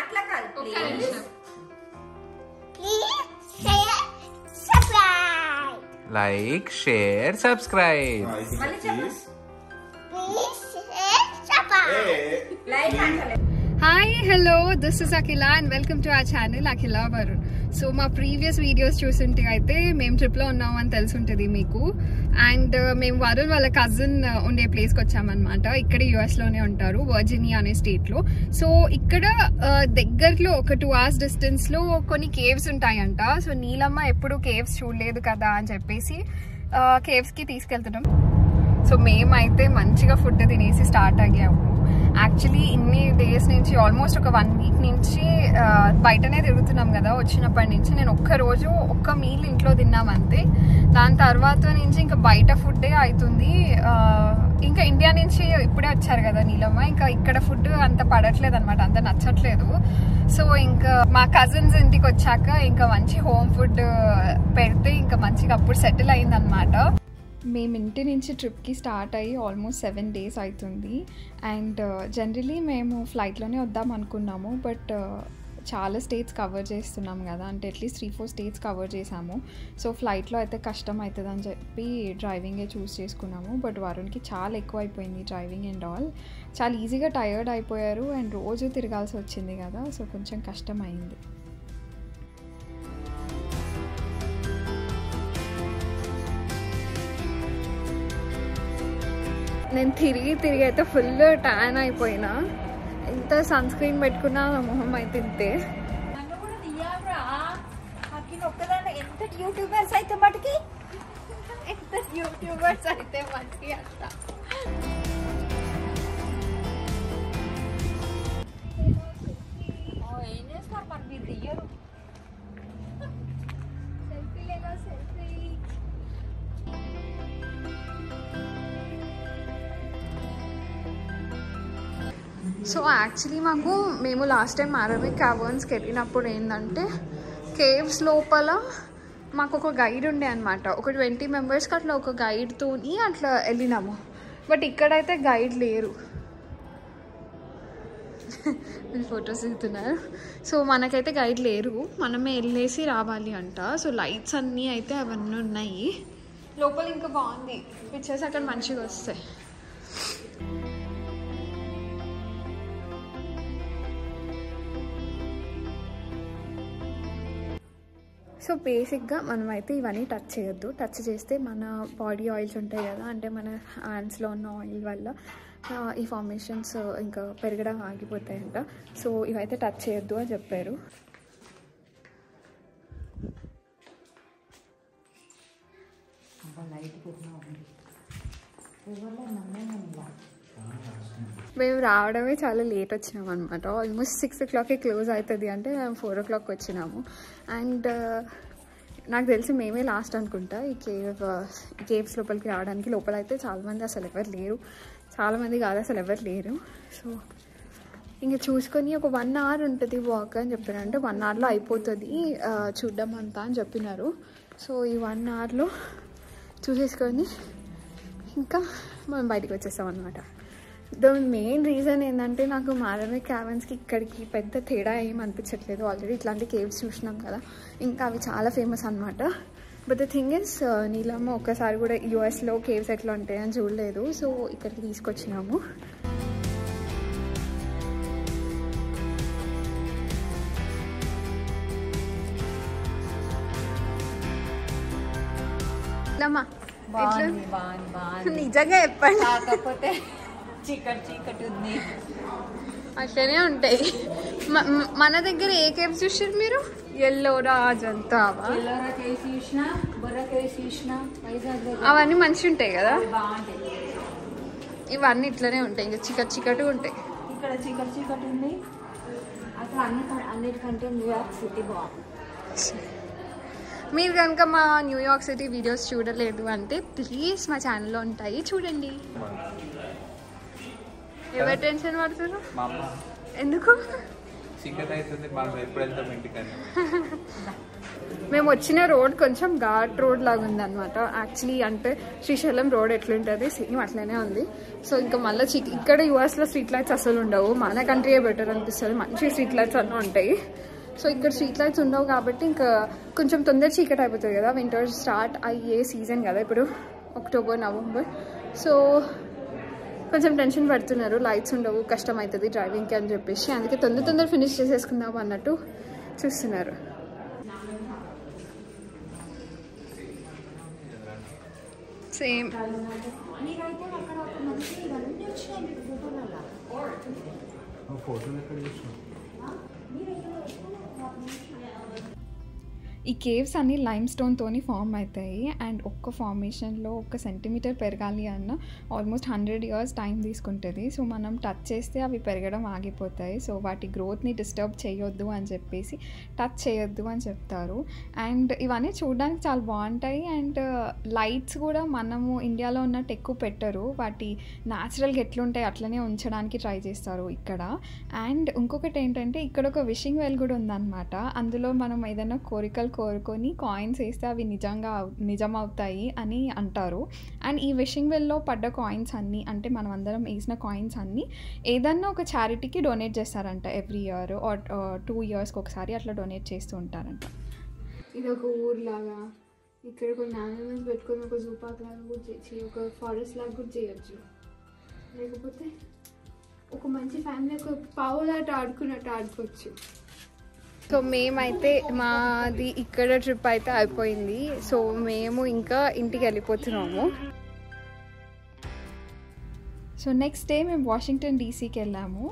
అట్లా కాదు ఒక్క please. నిమిషం లైక్ షేర్ సబ్స్క్రైబ్ మళ్ళీ చెప్పు like అంటలే hi hello this is Akhila and welcome to a channel Akhila Varun so మా ప్రీవియస్ వీడియోస్ చూసుంటే అయితే మేము ట్రిప్లో ఉన్నామని తెలుసుంటుంది మీకు. అండ్ uh, మేము వరుణ్ వాళ్ళ కజిన్ uh, ఉండే ప్లేస్కి వచ్చామన్నమాట. ఇక్కడ యుఎస్లోనే ఉంటారు వర్జినియా అనే స్టేట్లో సో ఇక్కడ దగ్గరలో ఒక టూ అవర్స్ డిస్టెన్స్లో కొన్ని కేవ్స్ ఉంటాయంట. సో నీలమ్మ ఎప్పుడు కేవ్స్ చూడలేదు కదా అని చెప్పేసి uh, కేవ్స్కి తీసుకెళ్తున్నాం. సో మేమైతే మంచిగా ఫుడ్ తినేసి స్టార్ట్ అయ్యాము. యాక్చువల్లీ ఇన్ని డేస్ నుంచి ఆల్మోస్ట్ ఒక వన్ వీక్ నుంచి బయటనే తిరుగుతున్నాం కదా. వచ్చినప్పటి నుంచి నేను ఒక్క రోజు ఒక్క మీల్ ఇంట్లో తిన్నాం అంతే దాని తర్వాత నుంచి ఇంకా బయట ఫుడ్డే అవుతుంది ఇంకా ఇండియా నుంచి ఇప్పుడే వచ్చారు కదా నీలమ్మ. ఇంకా ఇక్కడ ఫుడ్ అంత పడట్లేదు అనమాట అంత నచ్చట్లేదు. సో ఇంకా మా కజిన్స్ ఇంటికి వచ్చాక ఇంకా మంచి హోమ్ ఫుడ్ పెడితే ఇంకా మంచిగా అప్పుడు సెటిల్ అయిందనమాట మేము ఇంటి నుంచి ట్రిప్కి స్టార్ట్ అయ్యి ఆల్మోస్ట్ సెవెన్ డేస్ అవుతుంది అండ్ uh, జనరలీ మేము ఫ్లైట్లోనే వద్దాం అనుకున్నాము. బట్ uh, చాలా స్టేట్స్ కవర్ చేస్తున్నాం కదా. అంటే at least three four states cover చేసాము సో ఫ్లైట్లో అయితే కష్టం అవుతుంది అని చెప్పి డ్రైవింగే చూస్ చేసుకున్నాము. బట్ వరుణ్కి చాలా ఎక్కువ అయిపోయింది డ్రైవింగ్ అండ్ ఆల్. చాలా ఈజీగా టయర్డ్ అయిపోయారు. అండ్ రోజు తిరగాల్సి వచ్చింది కదా. సో కొంచెం కష్టం అయింది నేను తిరిగి తిరిగి అయితే ఫుల్ ట్యాన్ అయిపోయినా. ఎంత సన్ స్క్రీన్ పెట్టుకున్నా నా మొహం అయితే ఇంతే. ఎంత యూట్యూబర్స్ అయితే మటుకి? ఎంత యూట్యూబర్స్ అయితే మటుకి అంట సో యాక్చువల్లీ మాకు మేము లాస్ట్ టైం అరబిక్ క్యావర్న్స్కి వెళ్ళినప్పుడు ఏంటంటే కేవ్స్ లోపల మాకు ఒక గైడ్ ఉండే అనమాట ఒక ట్వంటీ మెంబర్స్కి అట్లా ఒక గైడ్తోని అట్లా వెళ్ళినాము. బట్ ఇక్కడైతే గైడ్ లేరు. ఫొటోస్ దిగుతున్నారు? సో మనకైతే గైడ్ లేరు. మనమే వెళ్ళేసి రావాలి అంట. సో లైట్స్ అన్నీ అయితే అవన్నీ ఉన్నాయి. లోపల ఇంకా బాగుంది. పిక్చర్స్ అక్కడ మంచిగా వస్తాయి. సో బేసిక్గా మనం అయితే ఇవన్నీ టచ్ చేయొద్దు. టచ్ చేస్తే మన బాడీ ఆయిల్స్ ఉంటాయి కదా అంటే మన హ్యాండ్స్లో ఉన్న ఆయిల్ వల్ల ఈ ఫార్మేషన్స్ ఇంకా పెరగడం ఆగిపోతాయంట. సో ఇవైతే టచ్ చేయొద్దు అని చెప్పారు. మేము రావడమే చాలా లేట్ వచ్చినాం అనమాట ఆల్మోస్ట్ సిక్స్ ఓ క్లాక్కి క్లోజ్ అవుతుంది అంటే మేము ఫోర్ ఓ క్లాక్ వచ్చినాము అండ్ uh, నాకు తెలిసి మేమే లాస్ట్ అనుకుంటా ఈ కేవ్ ఈ కేవ్స్ లోపలికి రావడానికి. లోపల అయితే చాలామంది అసలు ఎవరు లేరు. చాలామంది కాదు అసలు ఎవరు లేరు. సో ఇంకా చూసుకొని ఒక వన్ అవర్ ఉంటుంది వాక్ అని చెప్పారు అంటే వన్ అవర్లో అయిపోతుంది చూడడం చూడ్డం అంతా అని చెప్పినారు. సో uh, ఈ వన్ అవర్లో చూసేసుకొని ఇంకా మనం బయటికి వచ్చేస్తాం అనమాట ద మెయిన్ రీజన్ ఏంటంటే నాకు మారమే క్యావెన్స్కి ఇక్కడికి పెద్ద తేడా ఏం అనిపించట్లేదు. ఆల్రెడీ ఇట్లాంటి కేవ్స్ చూసినాం కదా. ఇంకా అవి చాలా ఫేమస్ అనమాట but the thing is Neelamma ఒక్కసారి కూడా యూఎస్లో కేవ్స్ ఎట్లా ఉంటాయని చూడలేదు. సో ఇక్కడికి తీసుకొచ్చినాము. నిజంగా చెప్పండి. కాకపోతే చీకటి చీకటి ఉంది. అట్లనే ఉంటాయి. మన దగ్గర ఏ కేవ్స్ చూసారు మీరు? ఎల్లో రాజ్ అంతా ఎల్లోరా దగ్గర. అవన్నీ మంచిగా ఉంటాయి కదా? ఇవన్నీ ఇట్లనే ఉంటాయి. ఇంకా చికట్ చికట్ ఉంటాయి. ఇక్కడ చీకటి చీకటి ఉంది. అక్కడ అన్ని అన్నిటికంటే న్యూయార్క్ సిటీ బాగుంది. మీరు కనుక మా న్యూయార్క్ సిటీ వీడియోస్ చూడలేదు అంటే ప్లీజ్ మా ఛానల్లో ఉంటాయి చూడండి. ఎవరు టెన్షన్ పడుతున్నారు? మా అమ్మ. ఎందుకు? అవుతుంది మనం ఎప్పుడు వెళ్తాం ఇంటికని. మేము వచ్చిన రోడ్ కొంచెం ఘాట్ రోడ్ లాగా ఉంది అనమాట యాక్చువల్లీ అంటే శ్రీశైలం రోడ్ ఎట్లుంటుంది సేమ్ అట్లనే ఉంది. సో ఇంకా మళ్ళీ ఇక్కడ యూఎస్లో స్ట్రీట్ లైట్స్ అసలు ఉండవు. మన కంట్రీయే బెటర్ అనిపిస్తుంది. మంచి స్ట్రీట్ లైట్స్ అన్నీ ఉంటాయి. సో ఇక్కడ స్ట్రీట్ లైట్స్ ఉండవు కాబట్టి ఇంకా కొంచెం తొందర చీకటి అయిపోతుంది కదా. వింటర్ స్టార్ట్ అయ్యే సీజన్ కదా ఇప్పుడు. అక్టోబర్ నవంబర్ సో కొంచెం టెన్షన్ పడుతున్నారు లైట్స్ ఉండవు కష్టం అవుతుంది డ్రైవింగ్కి అని చెప్పేసి. అందుకే తొందర తొందర ఫినిష్ చేసేసుకుందాం అన్నట్టు చూస్తున్నారు. సేమ్ ఫోటోలు ఎక్కడ చూసినాం ఈ కేవ్స్ అన్ని లైమ్ స్టోన్తోని ఫామ్ అవుతాయి అండ్ ఒక్క ఫార్మేషన్లో ఒక సెంటీమీటర్ పెరగాలి అన్న ఆల్మోస్ట్ హండ్రెడ్ ఇయర్స్ టైం తీసుకుంటుంది. సో మనం టచ్ చేస్తే అవి పెరగడం ఆగిపోతాయి. సో వాటి గ్రోత్ని డిస్టర్బ్ చేయొద్దు అని చెప్పేసి టచ్ చేయొద్దు అని చెప్తారు. అండ్ ఇవన్నీ చూడడానికి చాలా బాగుంటాయి. అండ్ లైట్స్ uh, కూడా మనము ఇండియాలో ఉన్నట్టు ఎక్కువ పెట్టరు. వాటి న్యాచురల్గా ఎట్లుంటాయి అట్లనే ఉంచడానికి ట్రై చేస్తారు ఇక్కడ. అండ్ ఇంకొకటి ఏంటంటే ఇక్కడ ఒక విషింగ్ వెల్ కూడా ఉందన్నమాట. అందులో మనం ఏదైనా కోరికలు కోరుకొని కాయిన్స్ వేస్తే అవి నిజంగా నిజం అవుతాయి అని అంటారు. అండ్ ఈ విషింగ్ వెల్లో పడ్డ కాయిన్స్ అన్నీ అంటే మనం అందరం వేసిన కాయిన్స్ అన్నీ ఏదన్నా ఒక చారిటీకి డొనేట్ చేస్తారంట. ఎవ్రీ ఇయర్ ఆర్ టూ ఇయర్స్కి ఒకసారి అట్లా డొనేట్ చేస్తూ ఉంటారంట. ఇది ఒక ఊర్లాగా ఇక్కడ కొన్ని యానిమల్స్ పెట్టుకొని ఒక జూ పార్క్ లాగా కూడా చేయొచ్చు ఒక ఫారెస్ట్ లాగా కూడా చేయొచ్చు. లేకపోతే ఒక మంచి ఫ్యామిలీ ఒక పావులాట ఆడుకున్నట్టు ఆడుకోవచ్చు. సో మేమైతే మాది ఇక్కడ ట్రిప్ అయితే అయిపోయింది. సో మేము ఇంకా ఇంటికి వెళ్ళిపోతున్నాము. సో నెక్స్ట్ డే మేము వాషింగ్టన్ డీసీకి వెళ్ళాము.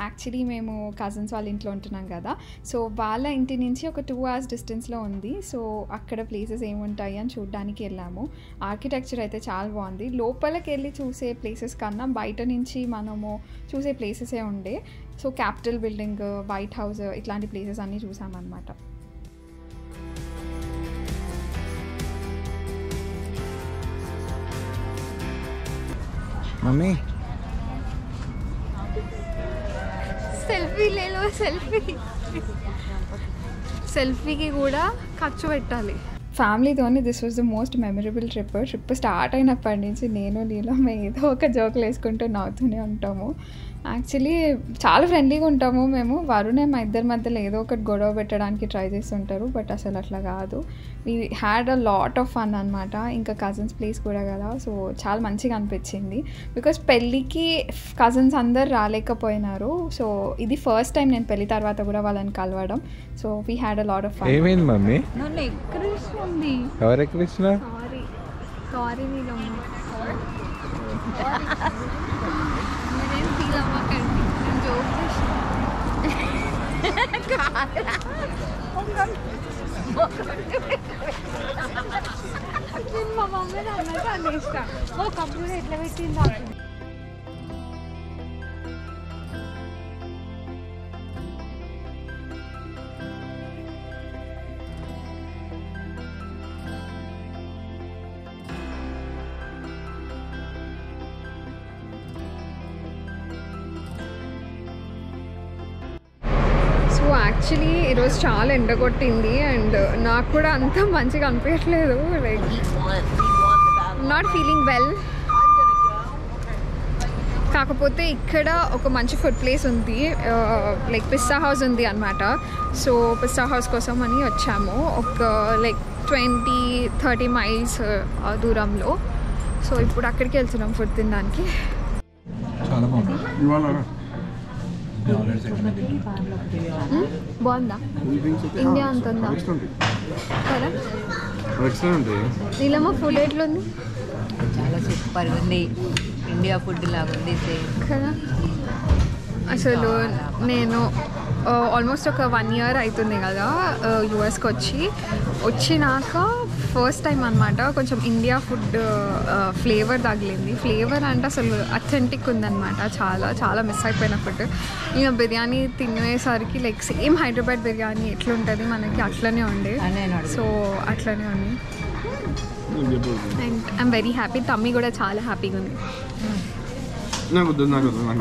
యాక్చువల్లీ మేము కజిన్స్ వాళ్ళ ఇంట్లో ఉంటున్నాం కదా. సో వాళ్ళ ఇంటి నుంచి ఒక టూ అవర్స్ డిస్టెన్స్లో ఉంది. సో అక్కడ ప్లేసెస్ ఏముంటాయి అని చూడడానికి వెళ్ళాము. ఆర్కిటెక్చర్ అయితే చాలా బాగుంది. లోపలికి వెళ్ళి చూసే ప్లేసెస్ కన్నా బయట నుంచి మనము చూసే ప్లేసెసే ఉండే. So capital building white house ఇట్లాంటి ప్లేసెస్ అన్నీ చూసామన్నమాట. మమ్మీ. సెల్ఫీ లేలో సెల్ఫీ సెల్ఫీకి కూడా ఖర్చు పెట్టాలి. ఫ్యామిలీతోని this was the most memorable trip trip start అయినప్పటి నుంచి నేను నీలో మేము ఏదో ఒక జోకులు వేసుకుంటూ నవ్వుతూనే ఉంటాము. యాక్చువల్లీ చాలా ఫ్రెండ్లీగా ఉంటాము మేము. వరుణే మా ఇద్దరి మధ్యలో ఏదో ఒకటి గొడవ పెట్టడానికి ట్రై చేస్తుంటారు బట్ అసలు అట్లా కాదు. We had a lot of fun అనమాట ఇంకా కజిన్స్ ప్లేస్ కూడా కదా సో చాలా మంచిగా అనిపించింది. బికాస్ పెళ్ళికి కజిన్స్ అందరు రాలేకపోయినారు సో ఇది ఫస్ట్ టైం నేను పెళ్ళి తర్వాత కూడా వాళ్ళని కలవడం. So we had a lot of fun ఏమైంది మమ్మీ? నన్ను ఎక్కడిస్తుంది ఎవరు ఎక్కిరిచిన సారీ సారీ నీలో మీరేం ఫీల్ అవ్వకండి నేను జోక్ నేను మా మమ్మీ అన్నట్టు అనేస్తా ఓ కంప్యూటర్ ఎట్లా పెట్టిందా యాక్చువల్లీ ఈరోజు చాలా ఎండ కొట్టింది అండ్ నాకు కూడా అంత మంచిగా అనిపించట్లేదు లైక్ నాట్ ఫీలింగ్ వెల్ కాకపోతే ఇక్కడ ఒక మంచి ఫుడ్ ప్లేస్ ఉంది లైక్ పిస్తా హౌస్ ఉంది అనమాట సో పిస్తా హౌస్ కోసం అని వచ్చాము. ఒక లైక్ ట్వంటీ థర్టీ మైల్స్ దూరంలో. సో ఇప్పుడు అక్కడికి వెళ్తున్నాం ఫుడ్ తినడానికి. చాలా బాగుంది. బాగుందా? ఇండియా అంత ఉందా కదా నీలమ్మ ఫుడ్ ఎట్లుంది? చాలా సూపర్ ఉంది. ఇండియా ఫుడ్ లాగా ఉంది కదా? అసలు నేను ఆల్మోస్ట్ ఒక వన్ ఇయర్ అవుతుంది కదా యుఎస్కి వచ్చి వచ్చినాక ఫస్ట్ టైం అనమాట కొంచెం ఇండియా ఫుడ్ ఫ్లేవర్ తగిలింది. ఫ్లేవర్ అంటే అసలు అథెంటిక్ ఉందన్నమాట. చాలా చాలా మిస్ అయిపోయిన ఫుడ్ ఇక బిర్యానీ తినేసరికి లైక్ సేమ్ హైదరాబాద్ బిర్యానీ ఎట్లుంటుంది మనకి అట్లనే ఉండే. సో అట్లనే ఉంది. అండ్ ఐఎమ్ వెరీ హ్యాపీ తమ్మి కూడా చాలా హ్యాపీగా ఉంది.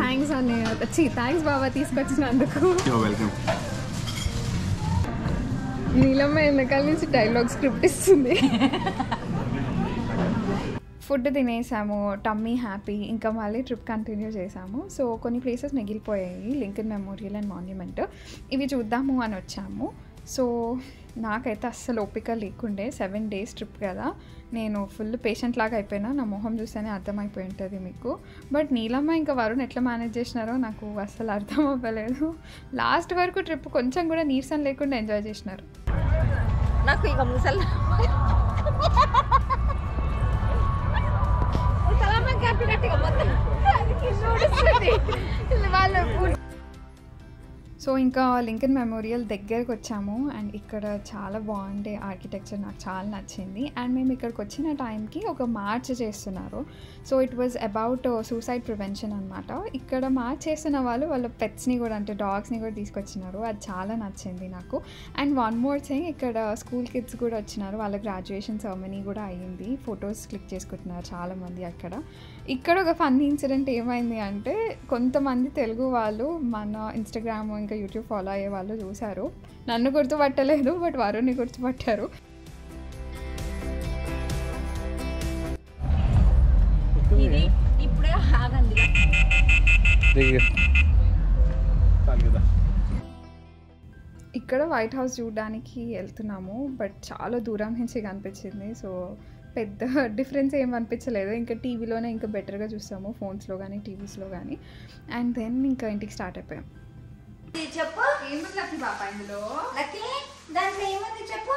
థ్యాంక్స్ అని వచ్చి థ్యాంక్స్ బాబా తీసుకొచ్చినందుకు. వెల్కమ్ నీలమ్మ వెనకాల నుంచి డైలాగ్ స్క్రిప్ట్ ఇస్తుంది. ఫుడ్ తినేసాము టమ్మీ హ్యాపీ ఇంకా మళ్ళీ ట్రిప్ కంటిన్యూ చేసాము. సో కొన్ని ప్లేసెస్ మిగిలిపోయాయి లింకన్ మెమోరియల్ అండ్ మాన్యుమెంట్ ఇవి చూద్దాము అని వచ్చాము. సో నాకైతే అస్సలు ఓపిక లేకుండే సెవెన్ డేస్ ట్రిప్ కదా. నేను ఫుల్ పేషెంట్ లాగా అయిపోయినా నా మొహం చూస్తేనే అర్థమైపోయి ఉంటుంది మీకు. బట్ నీలమ్మ ఇంకా వరుణ్ ఎట్లా మేనేజ్ చేసినారో నాకు అస్సలు అర్థం అవ్వలేదు. లాస్ట్ వరకు ట్రిప్ కొంచెం కూడా నీరసం లేకుండా ఎంజాయ్ చేసినారు. నాకు ఇక ముసలి సో ఇంకా లింకన్ మెమోరియల్ దగ్గరకు వచ్చాము. అండ్ ఇక్కడ చాలా బాగుండే ఆర్కిటెక్చర్ నాకు చాలా నచ్చింది. అండ్ మేము ఇక్కడికి వచ్చిన టైంకి ఒక మార్చ్ చేస్తున్నారు. So it was about suicide prevention అనమాట ఇక్కడ మార్చ్ చేస్తున్న వాళ్ళు వాళ్ళ పెట్స్ని కూడా అంటే డాగ్స్ని కూడా తీసుకొచ్చినారు. అది చాలా నచ్చింది నాకు. అండ్ వన్ మోర్ థింగ్ ఇక్కడ స్కూల్ కిడ్స్ కూడా వచ్చినారు. వాళ్ళ గ్రాడ్యుయేషన్ సెరమనీ కూడా అయ్యింది. ఫొటోస్ క్లిక్ చేసుకుంటున్నారు చాలామంది అక్కడ. ఇక్కడ ఒక ఫన్ ఇన్సిడెంట్ ఏమైంది అంటే కొంతమంది తెలుగు వాళ్ళు మన ఇన్స్టాగ్రామ్ ఇంకా యూట్యూబ్ ఫాలో అయ్యే వాళ్ళు చూశారు. నన్ను గుర్తుపట్టలేదు బట్ వరుణ్ని గుర్తుపట్టారు. ఇది ఇప్పుడే ఆగండి. ఇక్కడ వైట్ హౌస్ చూడడానికి వెళ్తున్నాము బట్ చాలా దూరం నుంచి కనిపించింది. సో పెద్ద డిఫరెన్స్ ఏం అనిపించలేదు. ఇంకా టీవీలోనే ఇంకా బెటర్గా చూస్తాము ఫోన్స్లో కానీ టీవీస్లో కానీ అండ్ దెన్ ఇంకా ఇంటికి స్టార్ట్ అయిపోయాం. చెప్పు? ఏముంది పాప ఇందులో? లక్కీ దాంట్లో ఏముంది చెప్పు?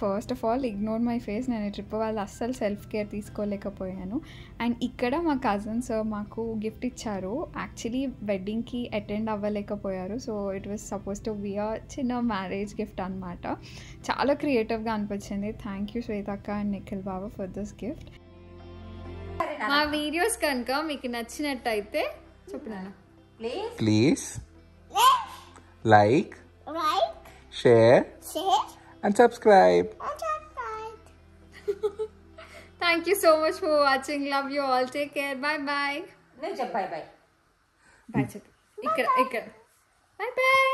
First of all ignore my face నేను ఈ ట్రిప్ వాళ్ళు అస్సలు సెల్ఫ్ కేర్ తీసుకోలేకపోయాను. అండ్ ఇక్కడ మా కజిన్స్ మాకు గిఫ్ట్ ఇచ్చారు. యాక్చువల్లీ వెడ్డింగ్కి attend అవ్వలేకపోయారు. So it was suppose to be a చిన్న మ్యారేజ్ గిఫ్ట్ అనమాట చాలా క్రియేటివ్గా అనిపించింది. థ్యాంక్ యూ శ్వేతక్క and Nikhil Baba for this gift మా వీడియోస్ కనుక మీకు నచ్చినట్టయితే చెప్పినాను? Please please like share and subscribe. Thank you so much for watching. Love you all. Take care. Bye bye. No, bye bye. Bye, Bye bye. bye, -bye.